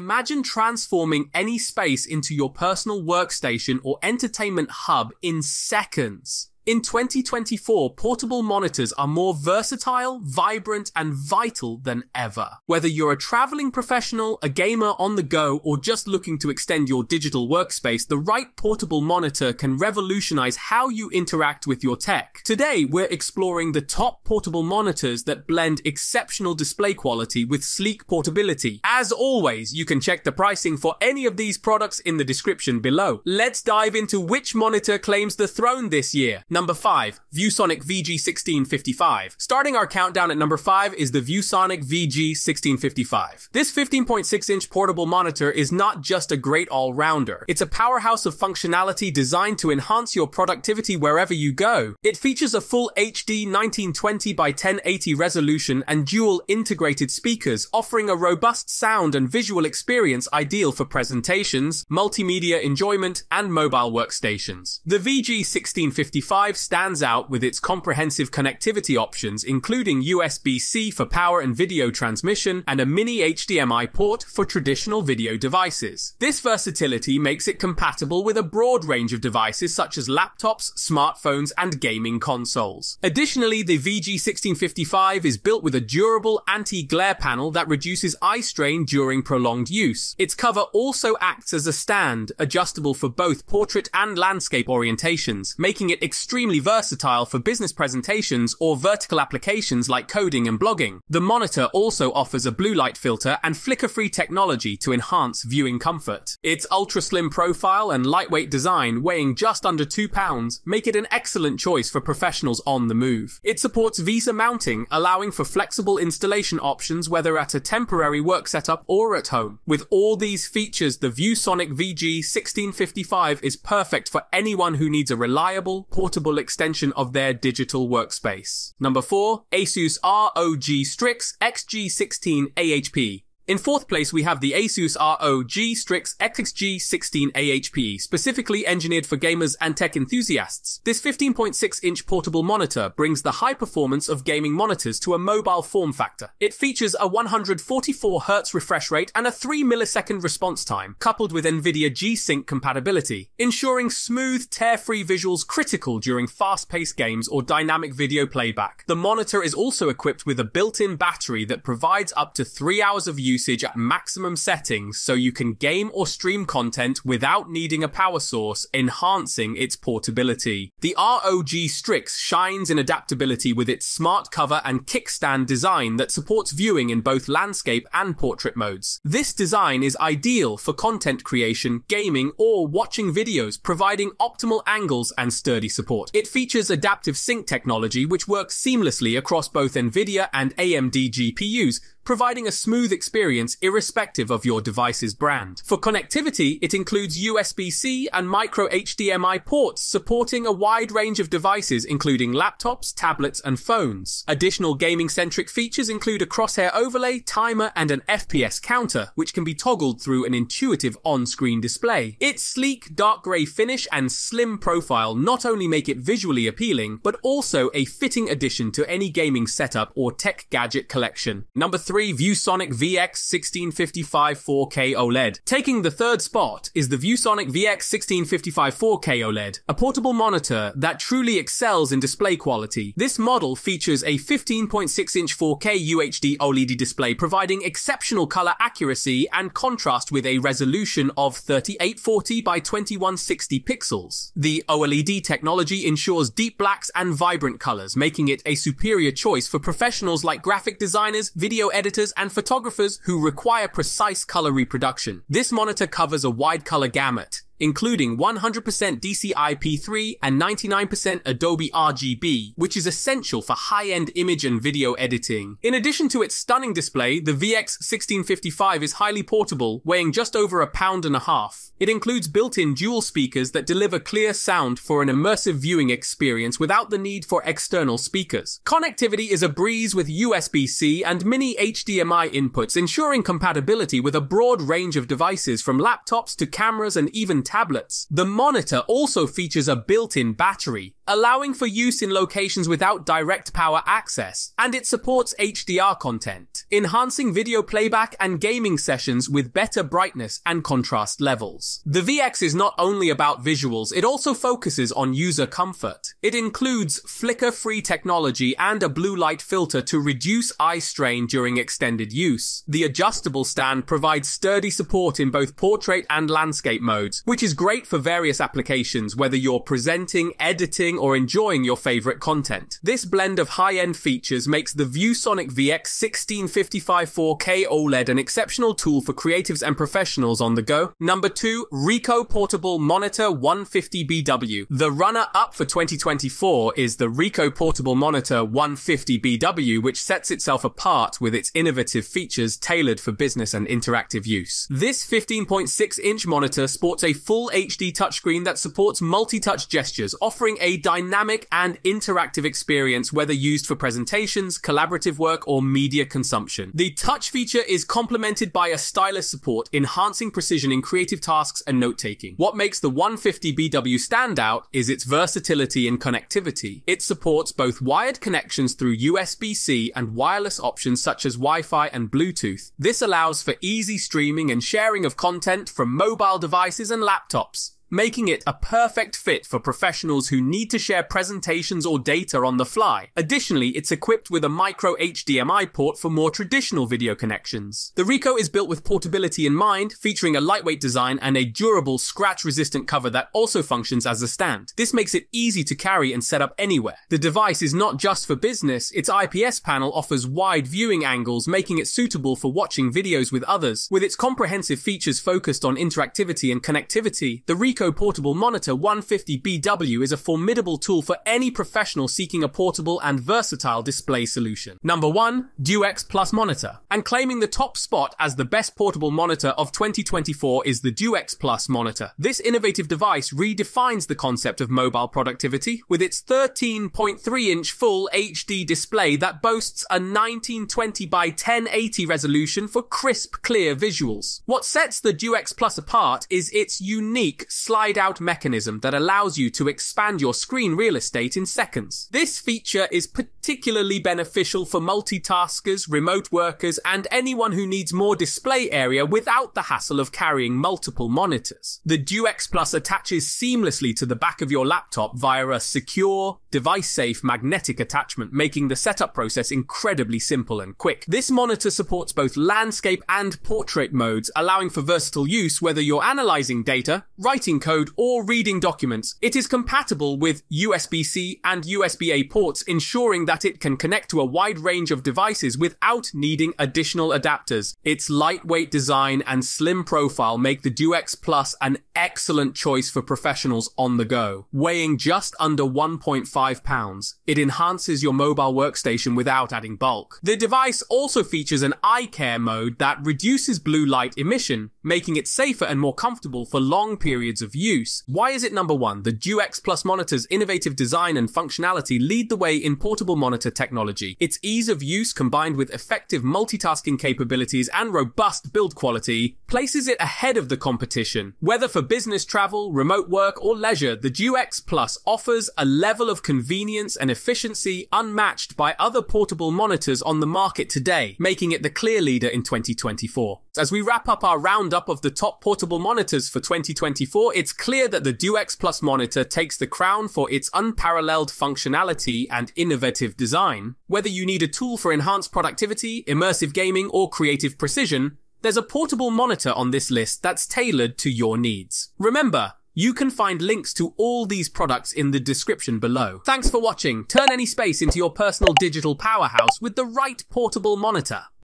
Imagine transforming any space into your personal workstation or entertainment hub in seconds. In 2024, portable monitors are more versatile, vibrant, and vital than ever. Whether you're a traveling professional, a gamer on the go, or just looking to extend your digital workspace, the right portable monitor can revolutionize how you interact with your tech. Today, we're exploring the top portable monitors that blend exceptional display quality with sleek portability. As always, you can check the pricing for any of these products in the description below. Let's dive into which monitor claims the throne this year. Number 5, ViewSonic VG1655. Starting our countdown at number 5 is the ViewSonic VG1655. This 15.6 inch portable monitor is not just a great all-rounder, it's a powerhouse of functionality designed to enhance your productivity wherever you go. It features a full HD 1920 by 1080 resolution and dual integrated speakers, offering a robust sound and visual experience ideal for presentations, multimedia enjoyment, and mobile workstations. The VG1655 5 stands out with its comprehensive connectivity options, including USB-C for power and video transmission and a mini HDMI port for traditional video devices. This versatility makes it compatible with a broad range of devices such as laptops, smartphones, and gaming consoles. Additionally, the VG1655 is built with a durable anti-glare panel that reduces eye strain during prolonged use. Its cover also acts as a stand, adjustable for both portrait and landscape orientations, making it extremely extremely versatile for business presentations or vertical applications like coding and blogging. The monitor also offers a blue light filter and flicker-free technology to enhance viewing comfort. Its ultra-slim profile and lightweight design, weighing just under 2 pounds, make it an excellent choice for professionals on the move. It supports VESA mounting, allowing for flexible installation options whether at a temporary work setup or at home. With all these features, the ViewSonic VG1655 is perfect for anyone who needs a reliable, portable extension of their digital workspace. Number 4, Asus ROG Strix XG16 AHP. In fourth place, we have the Asus ROG Strix XG16 AHP, specifically engineered for gamers and tech enthusiasts. This 15.6 inch portable monitor brings the high performance of gaming monitors to a mobile form factor. It features a 144Hz refresh rate and a 3 millisecond response time, coupled with NVIDIA G-Sync compatibility, ensuring smooth, tear-free visuals critical during fast-paced games or dynamic video playback. The monitor is also equipped with a built-in battery that provides up to 3 hours of use usage at maximum settings so you can game or stream content without needing a power source, enhancing its portability. The ROG Strix shines in adaptability with its smart cover and kickstand design that supports viewing in both landscape and portrait modes. This design is ideal for content creation, gaming, or watching videos, providing optimal angles and sturdy support. It features adaptive sync technology which works seamlessly across both NVIDIA and AMD GPUs, providing a smooth experience irrespective of your device's brand. For connectivity, it includes USB-C and micro HDMI ports supporting a wide range of devices including laptops, tablets, and phones. Additional gaming-centric features include a crosshair overlay, timer, and an FPS counter, which can be toggled through an intuitive on-screen display. Its sleek, dark grey finish and slim profile not only make it visually appealing, but also a fitting addition to any gaming setup or tech gadget collection. Number 3 ViewSonic VX1655 4K OLED. Taking the third spot is the ViewSonic VX1655 4K OLED, a portable monitor that truly excels in display quality. This model features a 15.6 inch 4K UHD OLED display providing exceptional color accuracy and contrast with a resolution of 3840 by 2160 pixels. The OLED technology ensures deep blacks and vibrant colors, making it a superior choice for professionals like graphic designers, video editors, editors and photographers who require precise color reproduction. This monitor covers a wide color gamut, including 100% DCI-P3 and 99% Adobe RGB, which is essential for high-end image and video editing. In addition to its stunning display, the VX1655 is highly portable, weighing just over a pound and a half. It includes built-in dual speakers that deliver clear sound for an immersive viewing experience without the need for external speakers. Connectivity is a breeze with USB-C and mini HDMI inputs, ensuring compatibility with a broad range of devices from laptops to cameras and even tablets. The monitor also features a built-in battery, allowing for use in locations without direct power access, and it supports HDR content, enhancing video playback and gaming sessions with better brightness and contrast levels. The VX is not only about visuals, it also focuses on user comfort. It includes flicker-free technology and a blue light filter to reduce eye strain during extended use. The adjustable stand provides sturdy support in both portrait and landscape modes, which is great for various applications, whether you're presenting, editing, or enjoying your favorite content. This blend of high-end features makes the ViewSonic VX 1655 4K OLED an exceptional tool for creatives and professionals on the go. Number two, Ricoh Portable Monitor 150BW. The runner-up for 2024 is the Ricoh Portable Monitor 150BW, which sets itself apart with its innovative features tailored for business and interactive use. This 15.6 inch monitor sports a full HD touchscreen that supports multi-touch gestures, offering a dynamic and interactive experience whether used for presentations, collaborative work, or media consumption. The touch feature is complemented by a stylus support, enhancing precision in creative tasks and note-taking. What makes the 150BW stand out is its versatility in connectivity. It supports both wired connections through USB-C and wireless options such as Wi-Fi and Bluetooth. This allows for easy streaming and sharing of content from mobile devices and laptops making it a perfect fit for professionals who need to share presentations or data on the fly. Additionally, it's equipped with a micro HDMI port for more traditional video connections. The Ricoh is built with portability in mind, featuring a lightweight design and a durable, scratch-resistant cover that also functions as a stand. This makes it easy to carry and set up anywhere. The device is not just for business, its IPS panel offers wide viewing angles, making it suitable for watching videos with others. With its comprehensive features focused on interactivity and connectivity, the Ricoh Ricoh Portable Monitor 150BW is a formidable tool for any professional seeking a portable and versatile display solution. Number 1. DueX Plus Monitor. And claiming the top spot as the best portable monitor of 2024 is the DueX Plus monitor. This innovative device redefines the concept of mobile productivity with its 13.3 inch full HD display that boasts a 1920 by 1080 resolution for crisp, clear visuals. What sets the DueX Plus apart is its unique slide out mechanism that allows you to expand your screen real estate in seconds. This feature is particularly beneficial for multitaskers, remote workers, and anyone who needs more display area without the hassle of carrying multiple monitors. The DueX Plus attaches seamlessly to the back of your laptop via a secure, device-safe magnetic attachment, making the setup process incredibly simple and quick. This monitor supports both landscape and portrait modes, allowing for versatile use whether you're analyzing data, writing code or reading documents. It is compatible with USB-C and USB-A ports, ensuring that it can connect to a wide range of devices without needing additional adapters. Its lightweight design and slim profile make the DueX Plus an excellent choice for professionals on the go. Weighing just under 1.5 pounds, it enhances your mobile workstation without adding bulk. The device also features an eye care mode that reduces blue light emission, making it safer and more comfortable for long periods of of use. Why is it number one? The DueX Plus monitor's innovative design and functionality lead the way in portable monitor technology. Its ease of use combined with effective multitasking capabilities and robust build quality places it ahead of the competition. Whether for business travel, remote work, or leisure, the DueX Plus offers a level of convenience and efficiency unmatched by other portable monitors on the market today, making it the clear leader in 2024. As we wrap up our roundup of the top portable monitors for 2024, it's clear that the DueX Plus monitor takes the crown for its unparalleled functionality and innovative design. Whether you need a tool for enhanced productivity, immersive gaming, or creative precision, there's a portable monitor on this list that's tailored to your needs. Remember, you can find links to all these products in the description below. Thanks for watching. Turn any space into your personal digital powerhouse with the right portable monitor.